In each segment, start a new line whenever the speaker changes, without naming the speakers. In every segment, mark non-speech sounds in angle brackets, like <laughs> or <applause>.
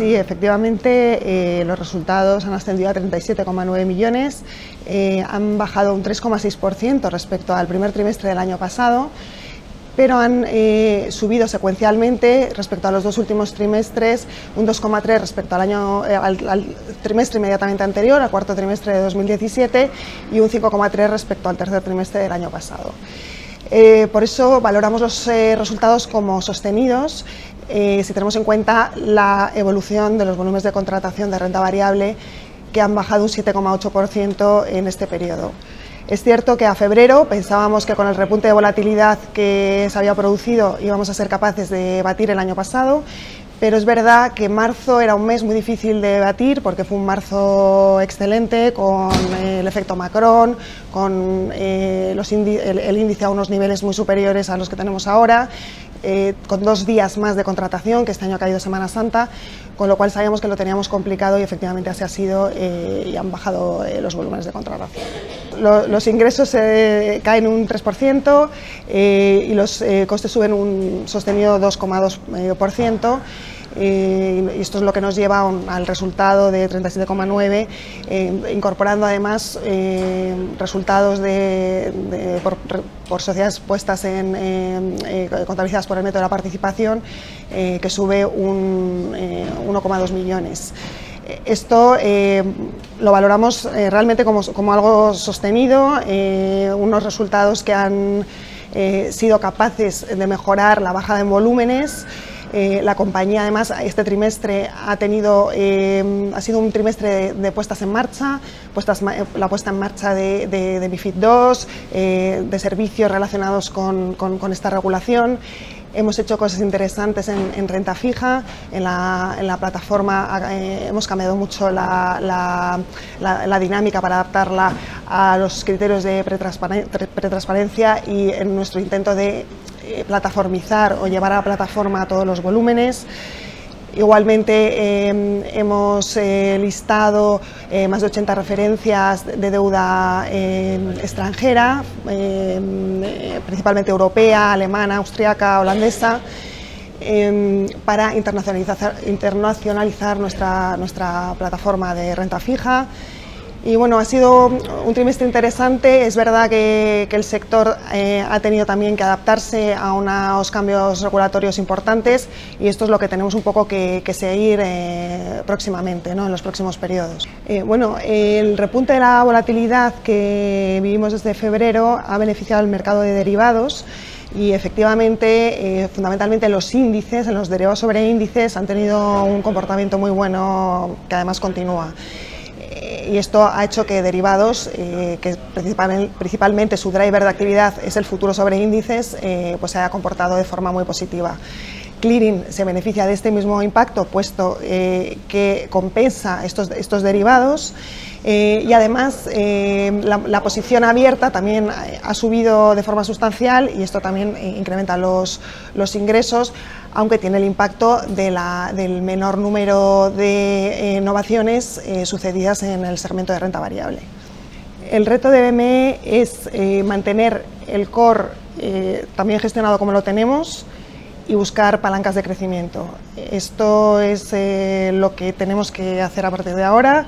Sí, efectivamente eh, los resultados han ascendido a 37,9 millones, eh, han bajado un 3,6% respecto al primer trimestre del año pasado, pero han eh, subido secuencialmente respecto a los dos últimos trimestres, un 2,3 respecto al, trimestre inmediatamente anterior, al cuarto trimestre de 2017, y un 5,3 respecto al tercer trimestre del año pasado. por eso valoramos los resultados como sostenidos eh, si tenemos en cuenta la evolución de los volúmenes de contratación de renta variable que han bajado un 7,8% en este periodo. Es cierto que a febrero pensábamos que con el repunte de volatilidad que se había producido íbamos a ser capaces de batir el año pasado, pero es verdad que marzo era un mes muy difícil de batir porque fue un marzo excelente con el efecto Macron, con eh, el índice a unos niveles muy superiores a los que tenemos ahora eh, con dos días más de contratación, que este año ha caído Semana Santa, con lo cual sabíamos que lo teníamos complicado y efectivamente así ha sido eh, y han bajado eh, los volúmenes de contratación. los ingresos caen un 3% y los costes suben un sostenido 2,2% y esto es lo que nos lleva al resultado de 37,9, eh, incorporando además eh, resultados de, por, sociedades puestas en, eh, contabilizadas por el método de la participación, que sube un 1,2 millones. Esto lo valoramos realmente como, como, algo sostenido, unos resultados que han sido capaces de mejorar la bajada en volúmenes, eh, la compañía además este trimestre ha tenido, eh, ha sido un trimestre de, puestas en marcha, puestas, la puesta en marcha de, de, MIFID II, eh, de servicios relacionados con, esta regulación. Hemos hecho cosas interesantes en, renta fija, en la, plataforma hemos cambiado mucho la, dinámica para adaptarla a los criterios de pretransparencia y en nuestro intento de eh, plataformizar o llevar a la plataforma todos los volúmenes. Igualmente em, hemos eh, listado eh, más de 80 referencias de deuda em, extranjera, em, principalmente europea, alemana, austriaca, holandesa, para internacionalizar, internacionalizar nuestra, nuestra plataforma de renta fija. Y bueno, ha sido un trimestre interesante. Es verdad que, el sector eh, ha tenido también que adaptarse a unos cambios regulatorios importantes y esto es lo que tenemos un poco que, seguir eh, próximamente, ¿no? en los próximos periodos. Eh, bueno, el repunte de la volatilidad que vivimos desde febrero ha beneficiado al mercado de derivados y efectivamente, fundamentalmente los índices, en los derivados sobre índices han tenido un comportamiento muy bueno que además continúa y esto ha hecho que derivados, eh, que principalmente, su driver de actividad es el futuro sobre índices, eh, pues se haya comportado de forma muy positiva. Clearing se beneficia de este mismo impacto, puesto eh, que compensa estos, estos derivados. Y además la, posición abierta también ha subido de forma sustancial y esto también incrementa los, los ingresos aunque tiene el impacto del menor número de innovaciones eh, sucedidas en el segmento de renta variable. El reto de BME es eh, mantener el core eh, también gestionado como lo tenemos y buscar palancas de crecimiento. Esto es lo que tenemos que hacer a partir de ahora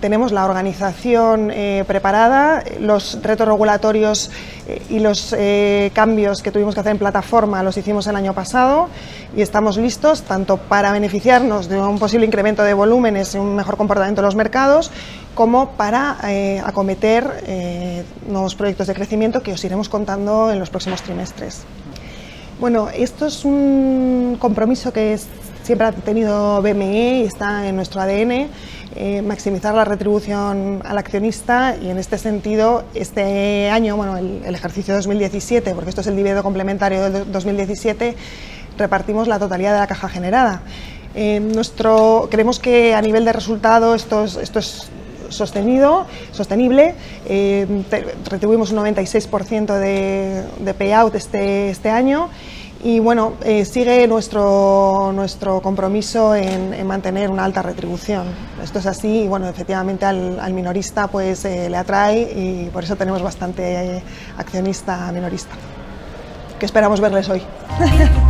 tenemos la organización eh, preparada, los retos regulatorios eh, y los eh, cambios que tuvimos que hacer en plataforma los hicimos el año pasado y estamos listos tanto para beneficiarnos de un posible incremento de volúmenes y un mejor comportamiento de los mercados como para acometer nuevos proyectos de crecimiento que os iremos contando en los próximos trimestres. Bueno, esto es un compromiso que siempre ha tenido BME y está en nuestro ADN eh, maximizar la retribución al accionista y en este sentido este año, bueno, el, ejercicio 2017, porque esto es el dividendo complementario del 2017, repartimos la totalidad de la caja generada. Eh, nuestro, creemos que a nivel de resultado esto es, esto es sostenido, sostenible. Eh, retribuimos un 96% de, payout este, este año y bueno, eh, sigue nuestro, nuestro compromiso en, mantener una alta retribución. Esto es así y bueno, efectivamente al, minorista pues eh, le atrae y por eso tenemos bastante accionista minorista, que esperamos verles hoy. <laughs>